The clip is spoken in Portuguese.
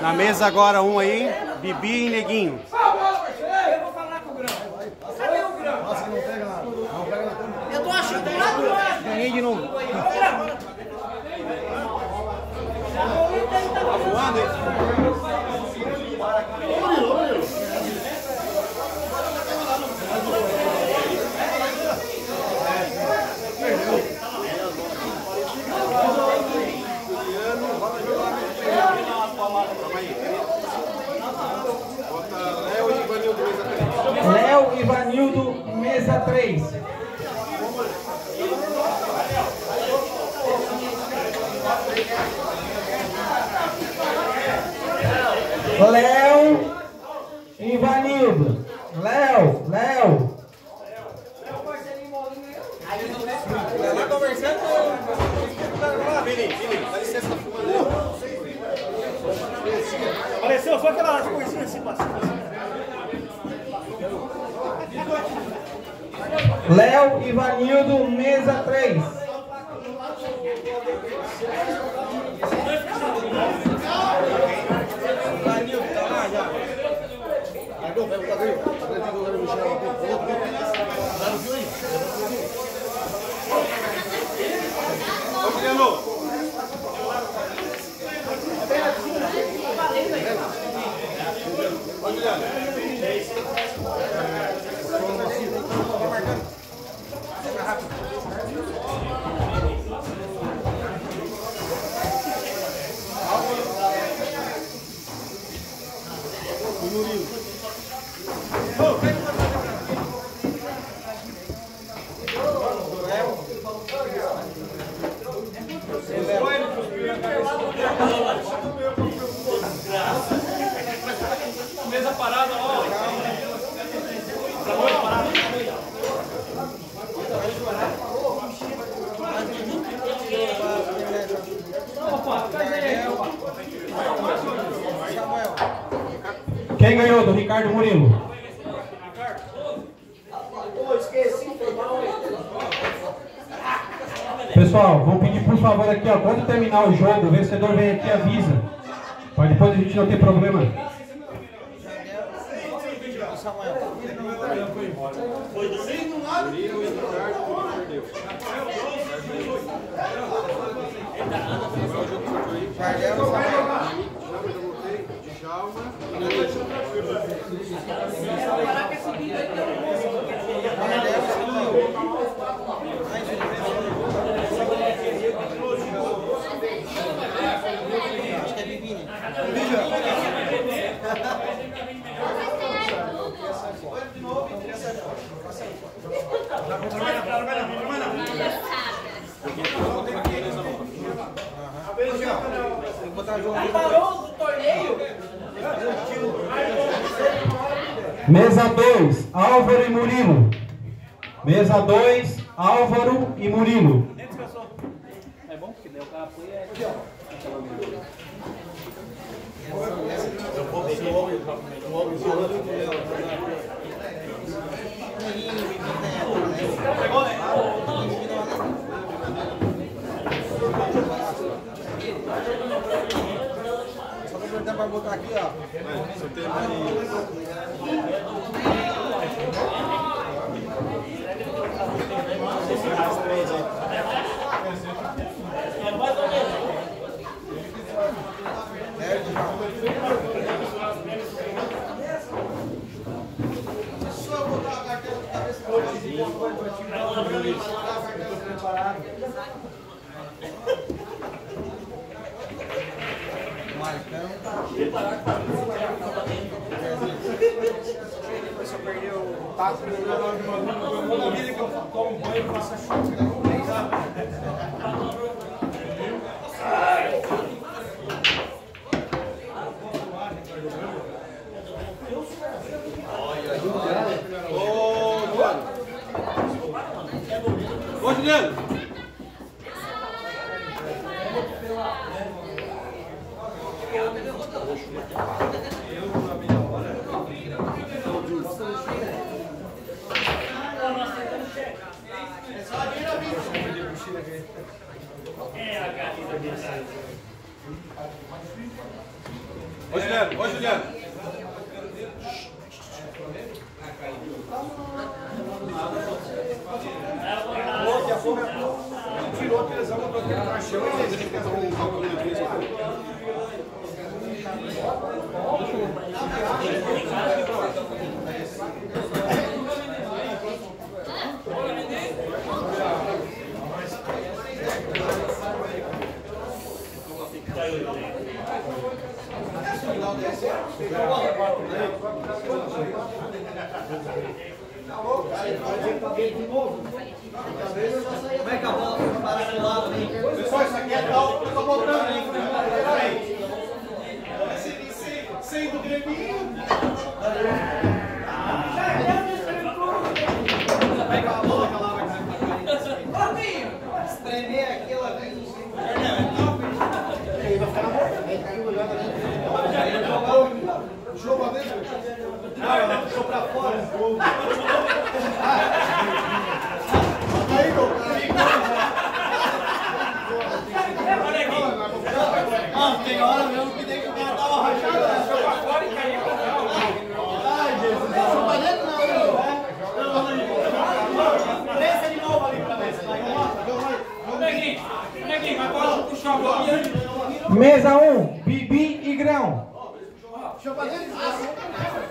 Na mesa agora um aí, Bibi e Neguinho. Eu vou falar com o grão. Cadê o grão? Nossa, que não pega nada. Não pega na câmera. Eu tô achando lá do lado. Ganhei de novo. Tá voando, hein? Léo Ivanildo, mesa 3. Léo Ivanildo. Léo, Léo. Apareceu só aquela coisinha assim, passando. Léo Ivanildo, mesa 3. Pegou, pega o quadril. Acredito que eu quero mexer aqui. Dá no fio aí. Ô, Juliano. Ô, Juliano. Parada, ó. Quem ganhou do Ricardo Murilo? Pessoal, vamos pedir por favor aqui, ó, quando terminar o jogo, o vencedor vem aqui e avisa. Para depois a gente não ter problema. Samuel? Foi embora. Foi do meio do lado. Ele foi do lado. Perdeu. Parou do torneio? Mesa 2, Álvaro e Murilo. Mesa 2, Álvaro e Murilo. É bom porque daí o cara foi é. Pegou, né? Só vou pra botar aqui, ó. contato. na vida que eu tomo um banho, eu faço chuva. Ô, Juliano! Eu, Ô Juliano, ô Juliano. Daqui a pouco tirou a televisão, botou aqui caixão e fez aqui com o jogo de vez. Como é que a bola foi parar pro lado? Pessoal, isso aqui é tal eu tô botando aí. Peraí. Tem hora mesmo que tem que o cara tava rachado. Ai, Jesus. Puxou pra dentro, não. Presta de novo ali pra ver. Neguinho, neguinho, vai para puxar a bola. Mesa 1, Bibi e Grão. Pra dentro?